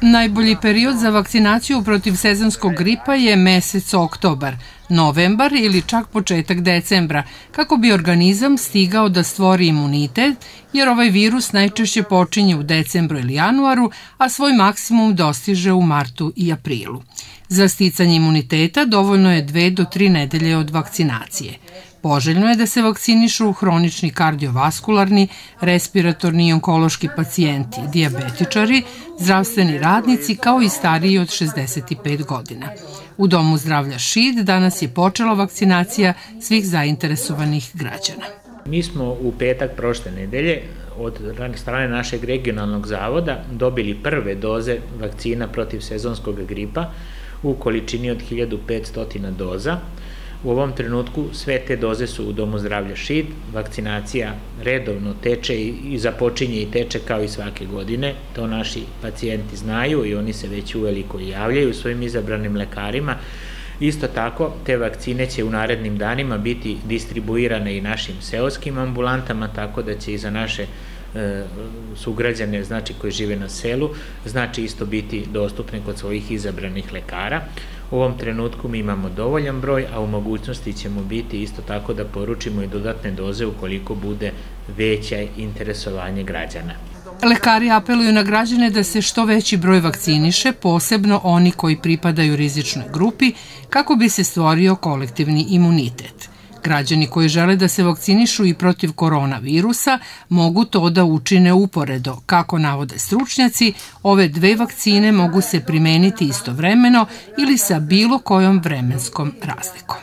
Najbolji period za vakcinaciju protiv sezonskog gripa je mesec oktobar, novembar ili čak početak decembra, kako bi organizam stigao da stvori imunitet, jer ovaj virus najčešće počinje u decembru ili januaru, a svoj maksimum dostiže u martu i aprilu. Za sticanje imuniteta dovoljno je dve do tri nedelje od vakcinacije. Poželjno je da se vakcinišu hronični kardiovaskularni, respiratorni i onkološki pacijenti, diabetičari, zdravstveni radnici kao i stariji od 65 godina. U Domu zdravlja ŠID danas je počela vakcinacija svih zainteresovanih građana. Mi smo u petak prošle nedelje od strane našeg regionalnog zavoda dobili prve doze vakcina protiv sezonskog gripa u količini od 1500 doza. U ovom trenutku sve te doze su u Domu zdravlja ŠID, vakcinacija redovno teče i započinje i teče kao i svake godine, to naši pacijenti znaju i oni se već uveliko javljaju svojim izabranim lekarima. Isto tako, te vakcine će u narednim danima biti distribuirane i našim seoskim ambulantama, tako da će i za naše e, sugrađane, znači koji žive na selu, znači isto biti dostupne kod svojih izabranih lekara. U ovom trenutku mi imamo dovoljan broj, a u mogućnosti ćemo biti isto tako da poručimo i dodatne doze ukoliko bude veća interesovanje građana. Lekari apeluju na građane da se što veći broj vakciniše, posebno oni koji pripadaju rizičnoj grupi, kako bi se stvorio kolektivni imunitet. Građani koji žele da se vakcinišu i protiv koronavirusa mogu to da učine uporedo. Kako navode stručnjaci, ove dve vakcine mogu se primeniti istovremeno ili sa bilo kojom vremenskom razlikom.